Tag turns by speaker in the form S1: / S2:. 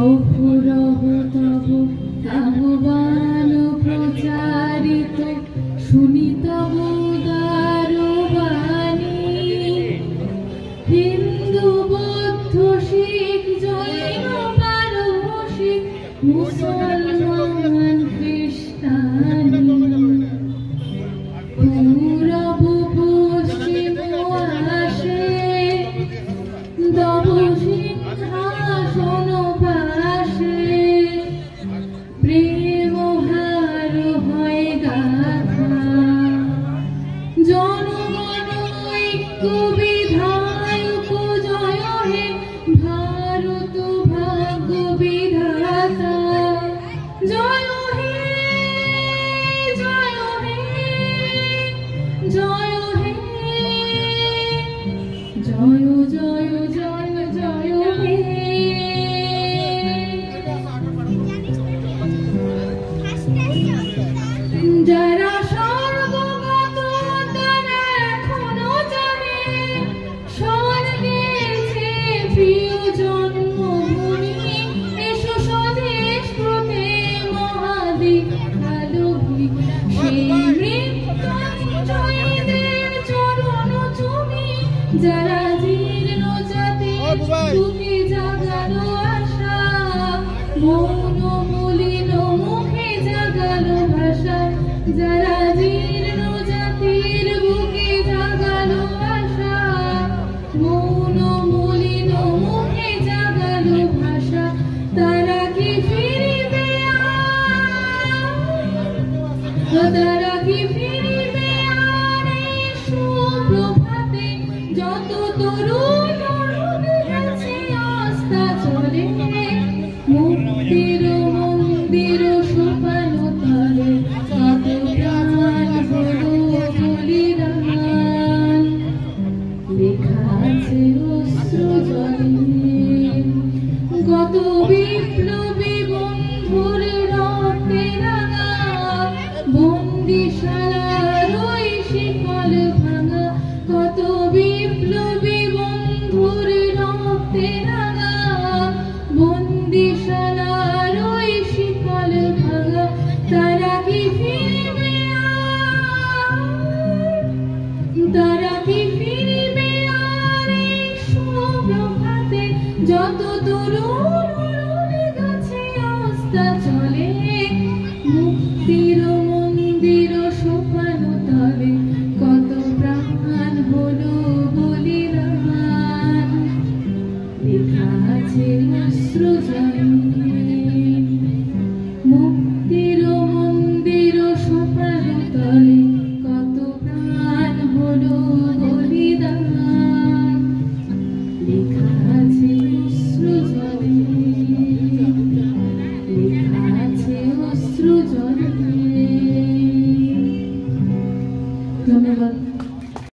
S1: অপুরব তব আহ্বান প্রচারিত শুনি হিন্দু বৌদ্ধ শিখ জৈন পারসিক মুসলমান জনগণ ঐক্য বিধায়ক জয় হে ভারত ভাগ্য বিধাতা জয় জয় হে জয় হে জয় জয় জয় জয় হে যারা জীর্ণ জাতি বুকে জাগালো আশা। মৌন মলিন মুখে জাগালো ভাষা। যারা জীর্ণ জাতির বুকে জাগালো আশা। মৌন মলিন মুখে জাগালো ভাষা। তারা কি তারা কি ফিরিবে যত তরুণ কত তরুণ চলে। মুক্তির মন্দির সোপান তবে কত প্রাণ হলো বলিদান লেখা আছে